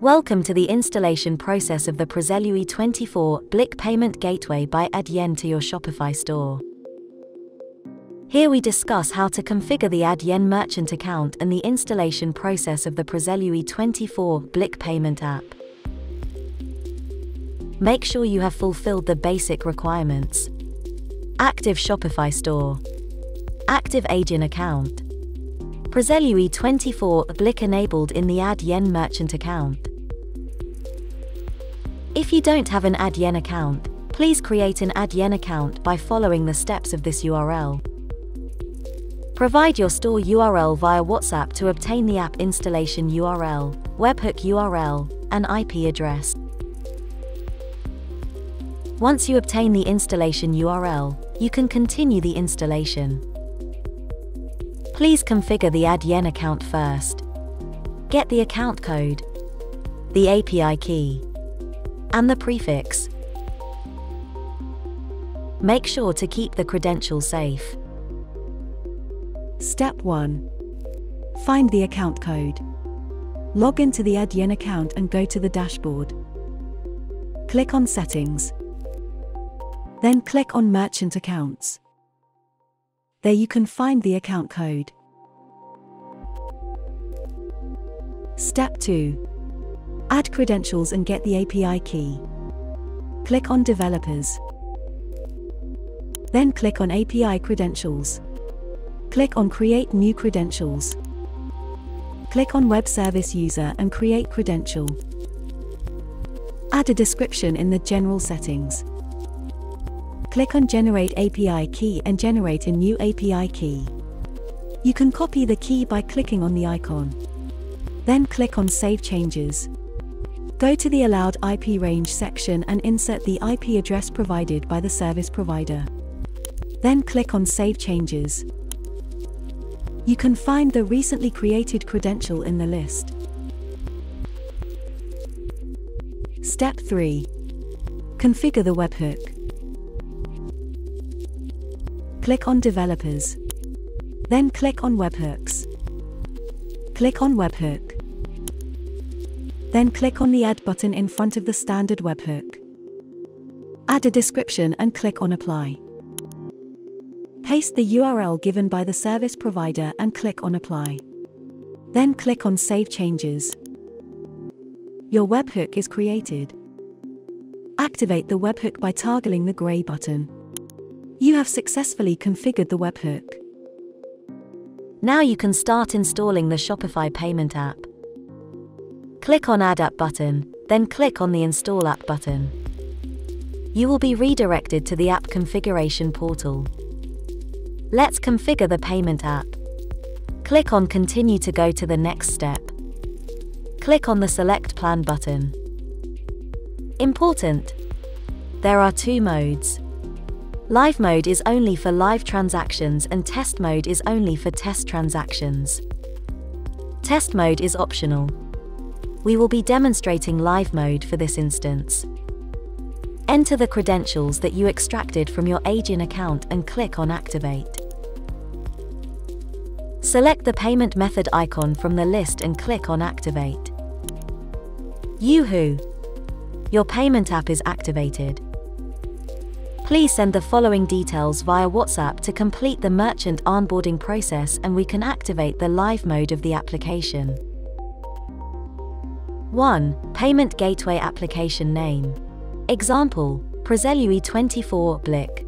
Welcome to the installation process of the Przelewy 24 Blik Payment Gateway by Adyen to your Shopify store. Here we discuss how to configure the Adyen merchant account and the installation process of the Przelewy 24 Blik Payment app. Make sure you have fulfilled the basic requirements. Active Shopify store. Active Adyen account. Przelewy 24 Blik enabled in the Adyen merchant account. If you don't have an Adyen account, please create an Adyen account by following the steps of this URL. Provide your store URL via WhatsApp to obtain the app installation URL, webhook URL, and IP address. Once you obtain the installation URL, you can continue the installation. Please configure the Adyen account first. Get the account code, the API key, and the prefix. Make sure to keep the credentials safe. Step 1. Find the account code. Log into the Adyen account and go to the dashboard. Click on Settings. Then click on Merchant Accounts. There you can find the account code. Step 2. Add credentials and get the API key. Click on Developers. Then click on API Credentials. Click on Create New Credentials. Click on Web Service User and create credential. Add a description in the General settings. Click on Generate API Key and generate a new API key. You can copy the key by clicking on the icon. Then click on Save Changes. Go to the Allowed IP Range section and insert the IP address provided by the service provider. Then click on Save Changes. You can find the recently created credential in the list. Step 3. Configure the webhook. Click on Developers. Then click on Webhooks. Click on Webhook. Then click on the Add button in front of the standard webhook. Add a description and click on Apply. Paste the URL given by the service provider and click on Apply. Then click on Save Changes. Your webhook is created. Activate the webhook by toggling the gray button. You have successfully configured the webhook. Now you can start installing the Shopify payment app. Click on Add App button, then click on the Install App button. You will be redirected to the app configuration portal. Let's configure the payment app. Click on Continue to go to the next step. Click on the Select Plan button. Important! There are two modes. Live mode is only for live transactions and test mode is only for test transactions. Test mode is optional. We will be demonstrating live mode for this instance. Enter the credentials that you extracted from your Adyen account and click on Activate. Select the payment method icon from the list and click on Activate. Yoo-hoo! Your payment app is activated. Please send the following details via WhatsApp to complete the merchant onboarding process and we can activate the live mode of the application. 1. Payment Gateway Application Name. Example, Przelewy 24 Blik.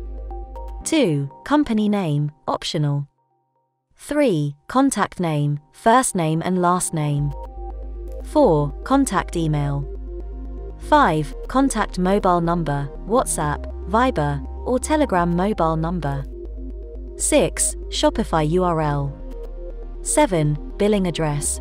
2. Company Name, optional. 3. Contact Name, first name and last name. 4. Contact Email. 5. Contact Mobile Number, WhatsApp, Viber, or Telegram Mobile Number. 6. Shopify URL. 7. Billing Address.